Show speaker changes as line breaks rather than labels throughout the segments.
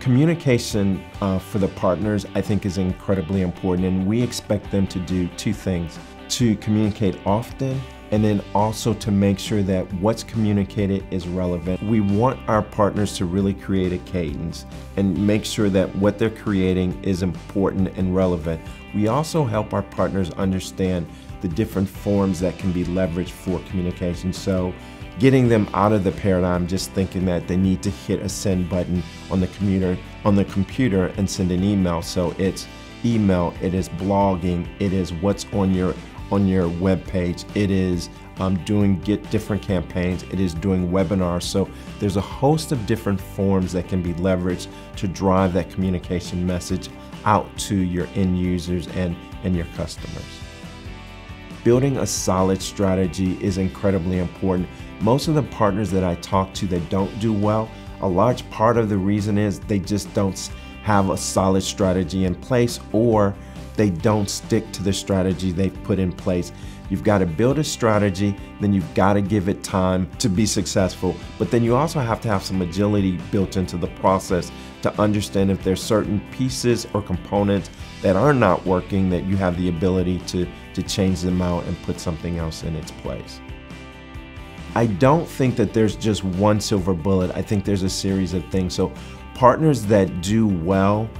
Communication uh, for the partners, I think, is incredibly important, and we expect them to do two things to communicate often and then also to make sure that what's communicated is relevant. We want our partners to really create a cadence and make sure that what they're creating is important and relevant. We also help our partners understand the different forms that can be leveraged for communication. So getting them out of the paradigm just thinking that they need to hit a send button on the computer on the computer and send an email. So it's email, it is blogging, it is what's on your on your web page, it is um, doing get different campaigns, it is doing webinars. So there's a host of different forms that can be leveraged to drive that communication message out to your end users and, and your customers. Building a solid strategy is incredibly important. Most of the partners that I talk to that don't do well, a large part of the reason is they just don't have a solid strategy in place or they don't stick to the strategy they've put in place. You've got to build a strategy, then you've got to give it time to be successful. But then you also have to have some agility built into the process to understand if there's certain pieces or components that are not working that you have the ability to, to change them out and put something else in its place. I don't think that there's just one silver bullet. I think there's a series of things. So partners that do well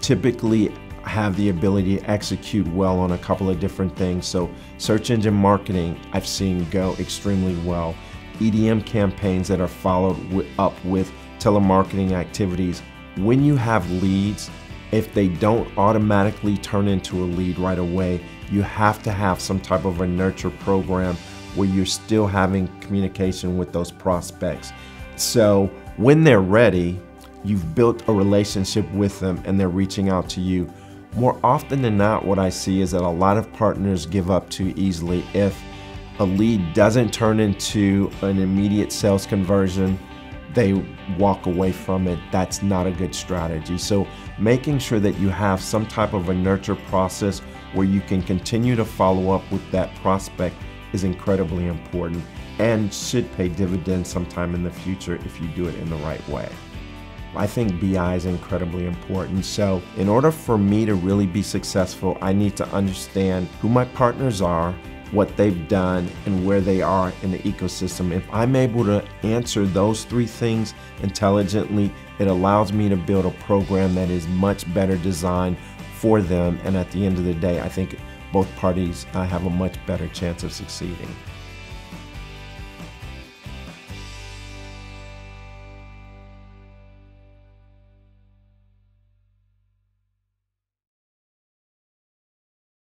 typically have the ability to execute well on a couple of different things. So search engine marketing I've seen go extremely well. EDM campaigns that are followed up with telemarketing activities. When you have leads, if they don't automatically turn into a lead right away, you have to have some type of a nurture program where you're still having communication with those prospects. So when they're ready, you've built a relationship with them and they're reaching out to you. More often than not, what I see is that a lot of partners give up too easily. If a lead doesn't turn into an immediate sales conversion, they walk away from it. That's not a good strategy. So making sure that you have some type of a nurture process where you can continue to follow up with that prospect is incredibly important and should pay dividends sometime in the future if you do it in the right way. I think BI is incredibly important. So in order for me to really be successful, I need to understand who my partners are, what they've done, and where they are in the ecosystem. If I'm able to answer those three things intelligently, it allows me to build a program that is much better designed for them. And at the end of the day, I think both parties uh, have a much better chance of succeeding.